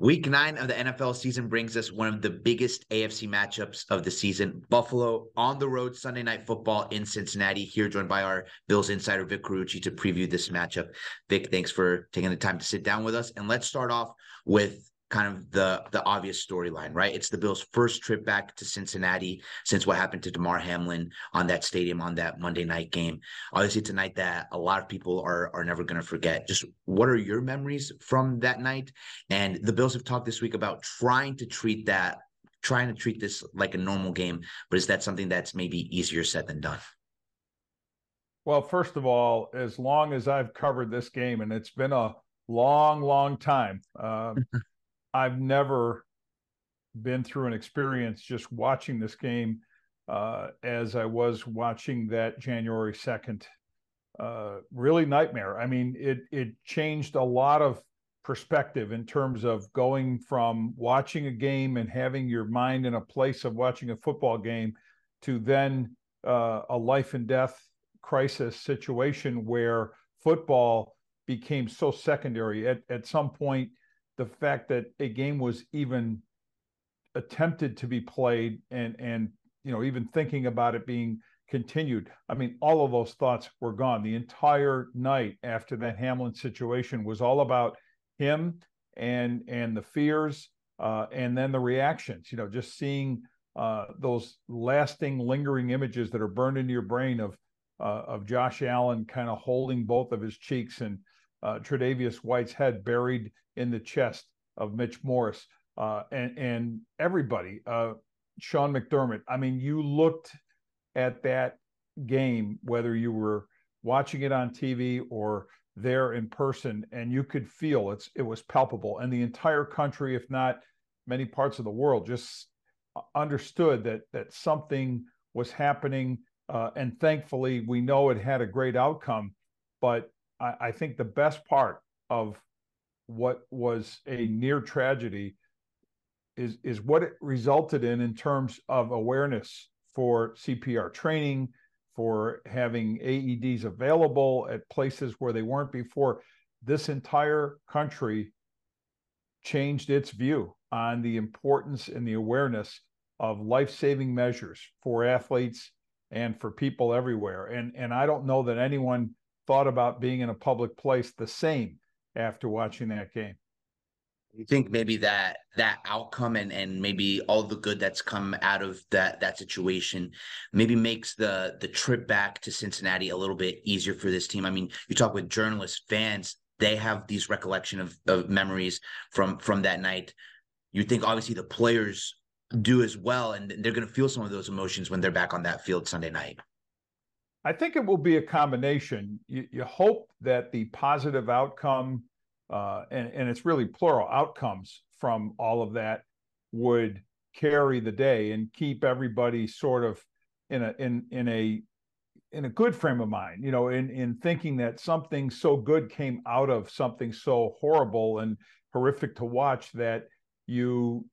Week nine of the NFL season brings us one of the biggest AFC matchups of the season. Buffalo on the road Sunday night football in Cincinnati. Here, joined by our Bills insider Vic Carucci to preview this matchup. Vic, thanks for taking the time to sit down with us. And let's start off with kind of the the obvious storyline, right? It's the Bills' first trip back to Cincinnati since what happened to Damar Hamlin on that stadium on that Monday night game. Obviously, tonight that a lot of people are are never going to forget. Just what are your memories from that night? And the Bills have talked this week about trying to treat that, trying to treat this like a normal game, but is that something that's maybe easier said than done? Well, first of all, as long as I've covered this game, and it's been a long, long time. Um, I've never been through an experience just watching this game uh, as I was watching that January 2nd. Uh, really nightmare. I mean, it it changed a lot of perspective in terms of going from watching a game and having your mind in a place of watching a football game to then uh, a life and death crisis situation where football became so secondary. At at some point, the fact that a game was even attempted to be played and and you know even thinking about it being continued. I mean all of those thoughts were gone. The entire night after that hamlin situation was all about him and and the fears uh, and then the reactions you know just seeing uh, those lasting lingering images that are burned into your brain of uh, of josh allen kind of holding both of his cheeks and uh, Tre'Davious White's head buried in the chest of Mitch Morse uh, and and everybody, uh, Sean McDermott. I mean, you looked at that game, whether you were watching it on TV or there in person, and you could feel it's it was palpable, and the entire country, if not many parts of the world, just understood that that something was happening. Uh, and thankfully, we know it had a great outcome. But I, I think the best part of what was a near tragedy is is what it resulted in in terms of awareness for CPR training, for having AEDs available at places where they weren't before. This entire country changed its view on the importance and the awareness of life-saving measures for athletes and for people everywhere. And and I don't know that anyone thought about being in a public place the same after watching that game. You think maybe that that outcome and and maybe all the good that's come out of that that situation maybe makes the the trip back to Cincinnati a little bit easier for this team. I mean, you talk with journalists, fans, they have these recollection of, of memories from from that night. You think obviously the players do as well, and they're going to feel some of those emotions when they're back on that field Sunday night. I think it will be a combination. You, you hope that the positive outcome, uh, and, and it's really plural outcomes from all of that, would carry the day and keep everybody sort of in a in in a in a good frame of mind. You know, in in thinking that something so good came out of something so horrible and horrific to watch that you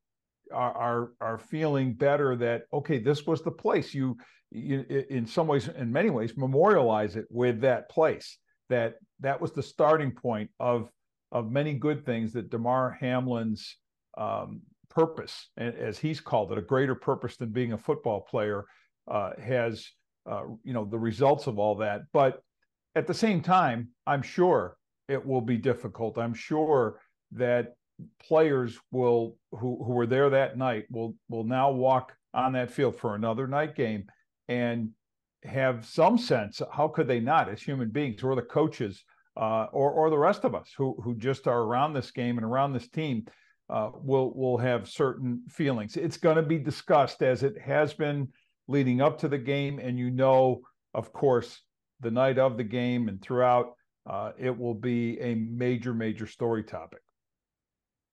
are, are are feeling better that okay this was the place you in some ways, in many ways, memorialize it with that place. That that was the starting point of of many good things that Damar Hamlin's um, purpose, as he's called it, a greater purpose than being a football player, uh, has uh, you know the results of all that. But at the same time, I'm sure it will be difficult. I'm sure that players will who who were there that night will will now walk on that field for another night game and have some sense. How could they not, as human beings, or the coaches, uh, or or the rest of us who who just are around this game and around this team, uh, will will have certain feelings. It's going to be discussed as it has been leading up to the game, and you know, of course, the night of the game and throughout, uh, it will be a major major story topic.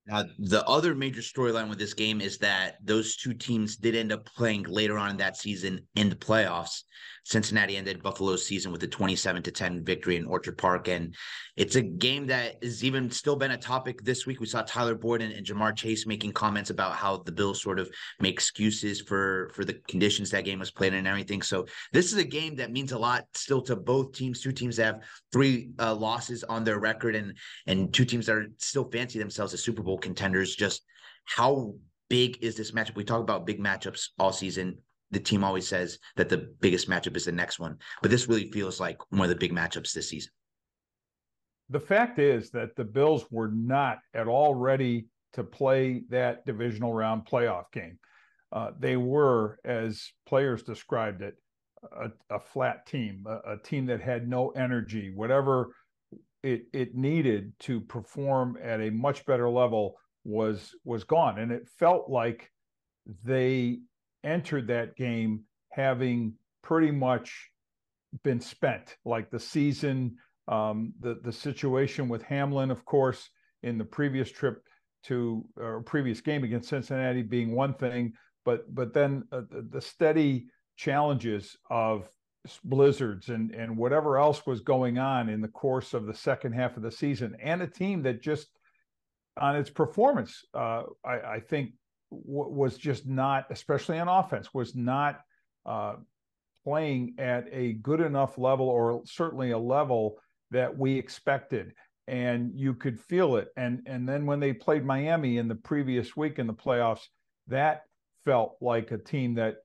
Now, the other major storyline with this game is that those two teams did end up playing later on in that season in the playoffs. Cincinnati ended Buffalo's season with a 27 to 10 victory in Orchard Park. And it's a game that has even still been a topic this week. We saw Tyler Boyd and, and Ja'Marr Chase making comments about how the Bills sort of make excuses for, for the conditions that game was played in and everything. So this is a game that means a lot still to both teams. Two teams have three uh, losses on their record and, and two teams that are still fancy themselves as Super Bowl Bowl contenders. Just how big is this matchup? We talk about big matchups all season. The team always says that the biggest matchup is the next one, but this really feels like one of the big matchups this season. The fact is that the Bills were not at all ready to play that divisional round playoff game. Uh, they were, as players described it, a, a flat team, a, a, team that had no energy, whatever it it needed to perform at a much better level was was gone, and it felt like they entered that game having pretty much been spent. Like the season, um, the the situation with Hamlin, of course, in the previous trip to or previous game against Cincinnati being one thing, but but then uh, the, the steady challenges of blizzards and and whatever else was going on in the course of the second half of the season, and a team that just on its performance, uh, I, I, think w- was just not, especially on offense, was not uh, playing at a good enough level, or certainly a level that we expected. And you could feel it. And and then when they played Miami in the previous week in the playoffs, that felt like a team that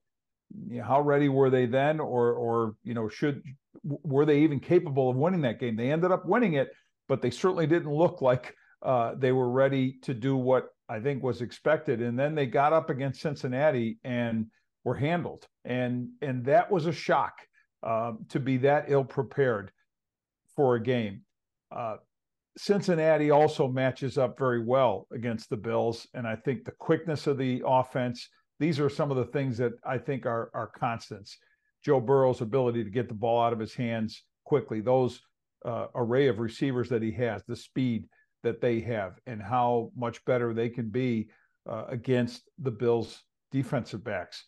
you know, how ready were they then? Or or you know should were they even capable of winning that game? They ended up winning it but they certainly didn't look like uh, they were ready to do what i think was expected. And then they got up against cincinnati and were handled. And and that was a shock uh, to be that ill prepared for a game. Uh, cincinnati also matches up very well against the bills. And i think the quickness of the offense these are some of the things that I think are are constants. Joe Burrow's ability to get the ball out of his hands quickly, those uh, array of receivers that he has, the speed that they have, and how much better they can be uh, against the Bills' defensive backs.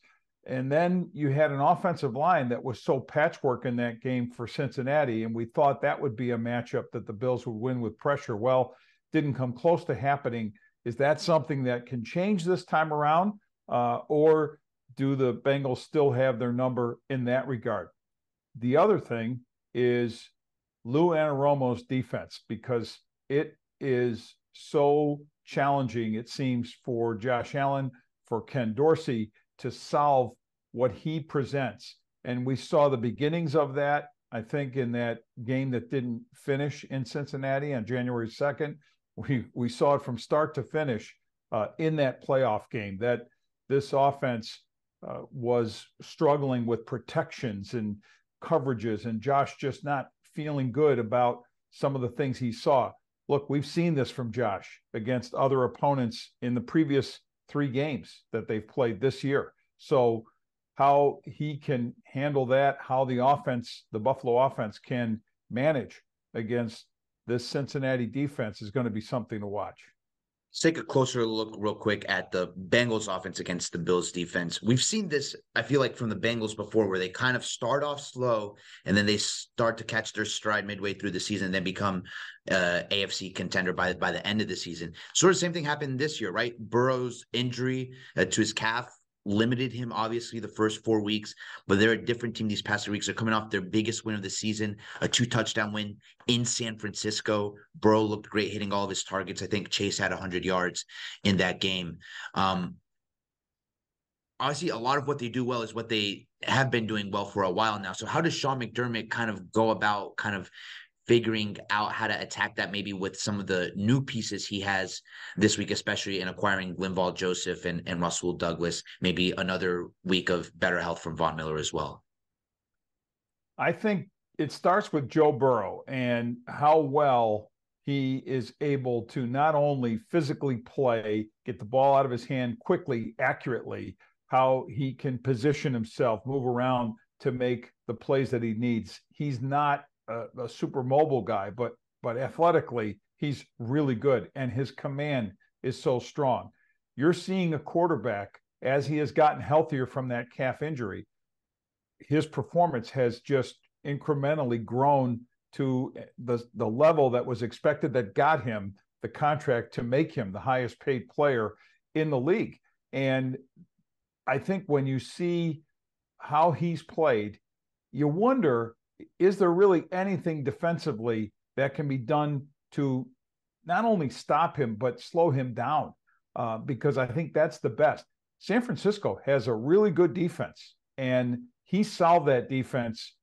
And then you had an offensive line that was so patchwork in that game for Cincinnati, and we thought that would be a matchup that the Bills would win with pressure. Well, didn't come close to happening. Is that something that can change this time around? Uh, or do the Bengals still have their number in that regard? The other thing is Lou Anarumo's defense because it is so challenging, it seems, for Josh Allen, for Ken Dorsey to solve what he presents. And we saw the beginnings of that, I think, in that game that didn't finish in Cincinnati on January 2nd. We, we saw it from start to finish uh, in that playoff game that this offense uh, was struggling with protections and coverages, and Josh just not feeling good about some of the things he saw. Look, we've seen this from Josh against other opponents in the previous three games that they've played this year. So, how he can handle that, how the offense, the Buffalo offense, can manage against this Cincinnati defense is going to be something to watch. Let's take a closer look, real quick, at the Bengals offense against the Bills defense. We've seen this, I feel like, from the Bengals before, where they kind of start off slow and then they start to catch their stride midway through the season, and then become uh, AFC contender by by the end of the season. Sort of same thing happened this year, right? Burrow's injury uh, to his calf limited him obviously the first four weeks, but they're a different team these past weeks. They're coming off their biggest win of the season, a two touchdown win in San Francisco. Burrow looked great hitting all of his targets. I think Chase had 100 yards in that game. Um, obviously, a lot of what they do well is what they have been doing well for a while now. So, how does Sean McDermott kind of go about kind of figuring out how to attack that maybe with some of the new pieces he has this week, especially in acquiring Linval Joseph and, and Rasul Douglas, maybe another week of better health from Von Miller as well. I think it starts with Joe Burrow and how well he is able to not only physically play, get the ball out of his hand quickly, accurately, how he can position himself, move around to make the plays that he needs. He's not a, a super mobile guy, but but athletically he's really good, and his command is so strong. You're seeing a quarterback as he has gotten healthier from that calf injury. His performance has just incrementally grown to the the level that was expected that got him the contract to make him the highest paid player in the league. And I think when you see how he's played, you wonder is there really anything defensively that can be done to not only stop him, but slow him down uh, because I think that's the best. San Francisco has a really good defense, and he solved that defense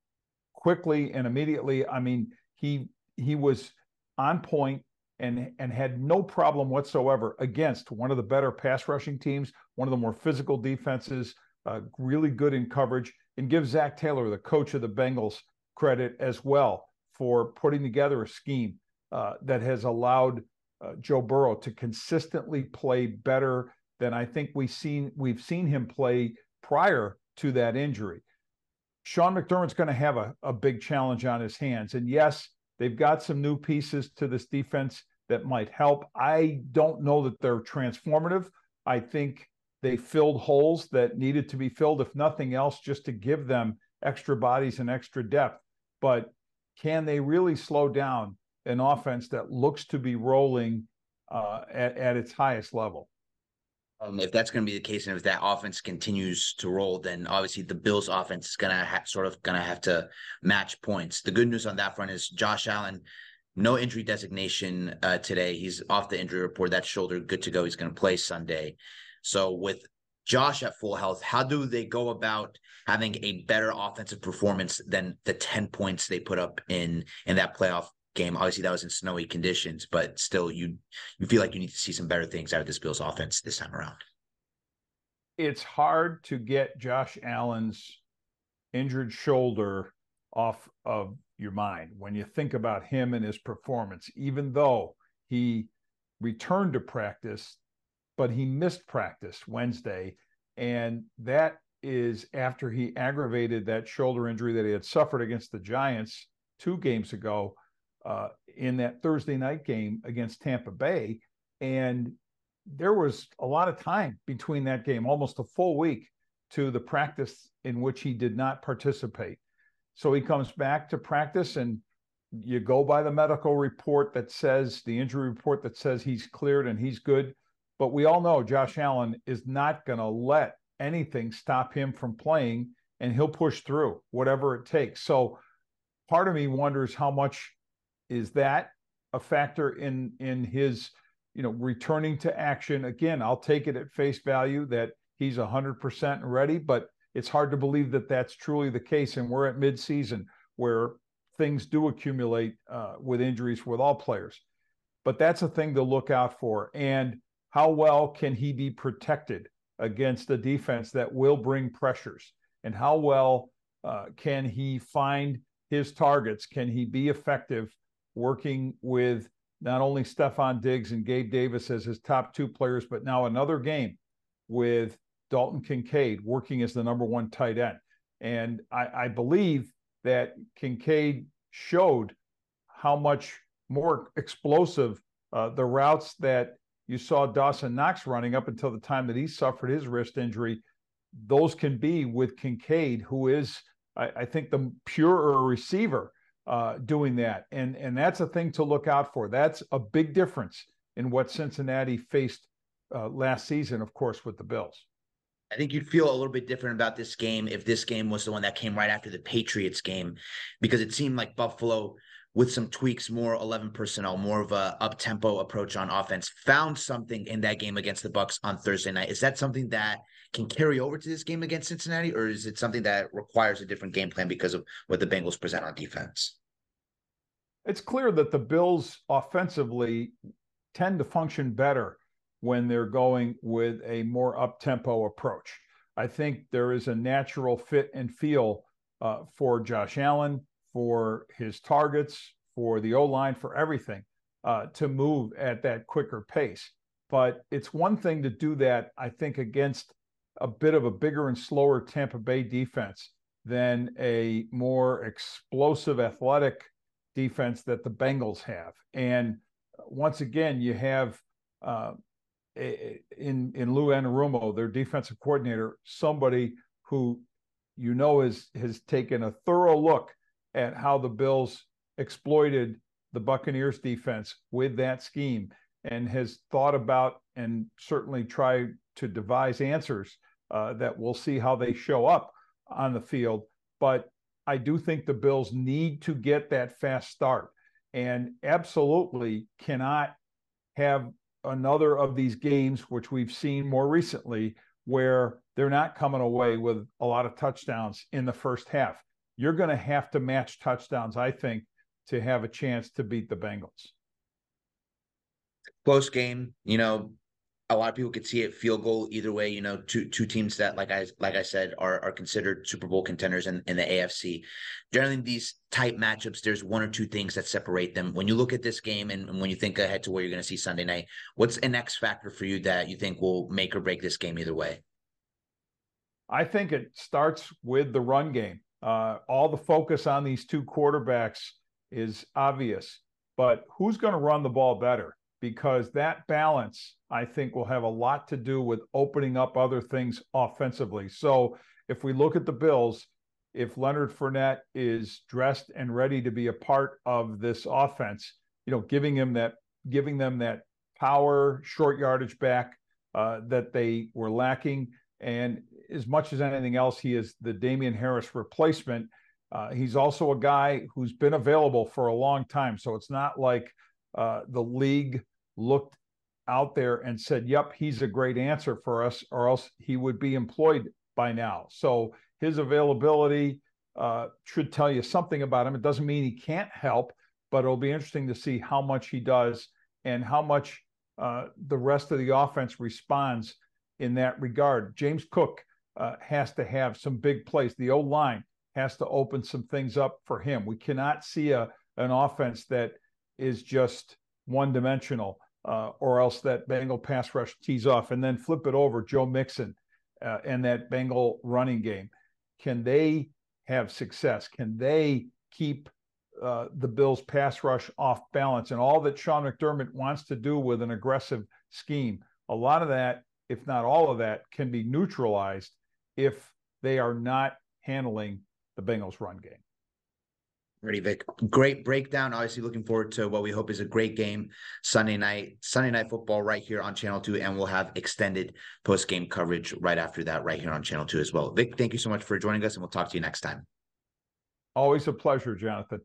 quickly and immediately. I mean, he he was on point and and had no problem whatsoever against one of the better pass rushing teams, one of the more physical defenses, uh, really good in coverage, and give Zac Taylor, the coach of the Bengals, credit as well for putting together a scheme uh, that has allowed uh, Joe Burrow to consistently play better than I think we've seen we've seen him play prior to that injury. Sean McDermott's going to have a, a big challenge on his hands. And yes, they've got some new pieces to this defense that might help. I don't know that they're transformative. I think they filled holes that needed to be filled, if nothing else, just to give them extra bodies and extra depth. But can they really slow down an offense that looks to be rolling uh, at, at its highest level? Um, if that's going to be the case, and if that offense continues to roll, then obviously the Bills' offense is going to ha- sort of going to have to match points. The good news on that front is Josh Allen, no injury designation uh, today. He's off the injury report. That shoulder good to go. He's going to play Sunday. So with Josh at full health, how do they go about having a better offensive performance than the ten points they put up in in that playoff game. Obviously, that was in snowy conditions, but still, you you feel like you need to see some better things out of this Bills offense this time around. It's hard to get Josh Allen's injured shoulder off of your mind when you think about him and his performance, even though he returned to practice, but he missed practice Wednesday. And that is after he aggravated that shoulder injury that he had suffered against the Giants two games ago uh, in that Thursday night game against Tampa Bay. And there was a lot of time between that game, almost a full week to the practice in which he did not participate. So he comes back to practice and you go by the medical report that says the injury report that says he's cleared and he's good. But we all know Josh Allen is not going to let anything stop him from playing and he'll push through whatever it takes. So part of me wonders how much is that a factor in in his you know returning to action? Again i'll take it at face value that he's 100% ready but it's hard to believe that that's truly the case. And we're at midseason where things do accumulate uh, with injuries with all players. But that's a thing to look out for. And how well can he be protected against a defense that will bring pressures and how well uh, can he find his targets can he be effective working with not only Stefon Diggs and Gabe Davis as his top two players, but now another game with Dalton Kincaid working as the number one tight end. And I, I believe that Kincaid showed how much more explosive uh, the routes that you saw Dawson Knox running up until the time that he suffered his wrist injury. Those can be with Kincaid, who is, I, I think, the purer receiver uh, doing that, and and that's a thing to look out for. That's a big difference in what Cincinnati faced uh, last season, of course, with the Bills. I think you'd feel a little bit different about this game if this game was the one that came right after the Patriots game, because it seemed like Buffalo, with some tweaks, more 11 personnel, more of a up tempo approach on offense, found something in that game against the Bucs on Thursday night. Is that something that can carry over to this game against Cincinnati, or is it something that requires a different game plan because of what the Bengals present on defense? It's clear that the Bills offensively tend to function better when they're going with a more up tempo approach. I think there is a natural fit and feel uh, for Josh Allen, for his targets, for the O line, for everything uh, to move at that quicker pace. But it's one thing to do that, I think, against a bit of a bigger and slower Tampa Bay defense than a more explosive, athletic defense that the Bengals have. And once again, you have uh, in in Lou Anarumo, their defensive coordinator, somebody who you know is has taken a thorough look at how the Bills exploited the Buccaneers defense with that scheme and has thought about and certainly tried to devise answers uh, that we'll see how they show up on the field. But I do think the Bills need to get that fast start and absolutely cannot have another of these games, which we've seen more recently, where they're not coming away with a lot of touchdowns in the first half. You're going to have to match touchdowns, I think, to have a chance to beat the Bengals. Close game, you know, a lot of people could see it field goal either way. You know, two two teams that, like I like I said, are are considered Super Bowl contenders in, in the AFC. Generally, these tight matchups, there's one or two things that separate them. When you look at this game and, and when you think ahead to where you're going to see Sunday night, what's an X factor for you that you think will make or break this game either way? I think it starts with the run game. Uh, all the focus on these two quarterbacks is obvious, but who's going to run the ball better? Because that balance, I think, will have a lot to do with opening up other things offensively. So if we look at the Bills, if Leonard Fournette is dressed and ready to be a part of this offense, you know, giving him that, giving them that power, short yardage back uh, that they were lacking, and as much as anything else, he is the Damien Harris replacement. Uh, he's also a guy who's been available for a long time. So it's not like uh, the league looked out there and said, yep, he's a great answer for us, or else he would be employed by now. So his availability uh, should tell you something about him. It doesn't mean he can't help, but it'll be interesting to see how much he does and how much uh, the rest of the offense responds in that regard. James Cook uh, has to have some big plays. The O line has to open some things up for him. We cannot see a an offense that is just one dimensional, uh, or else that Bengal pass rush tees off, and then flip it over Joe Mixon uh, and that Bengal running game. Can they have success? Can they keep uh, the Bills' pass rush off balance and all that Sean McDermott wants to do with an aggressive scheme? A lot of that if not all of that, can be neutralized if they are not handling the Bengals run game. Ready, Vic. Great breakdown. Obviously, looking forward to what we hope is a great game Sunday night, Sunday night football right here on Channel 2. And we'll have extended post game coverage right after that, right here on Channel 2 as well. Vic, thank you so much for joining us, and we'll talk to you next time. Always a pleasure, Jonathan.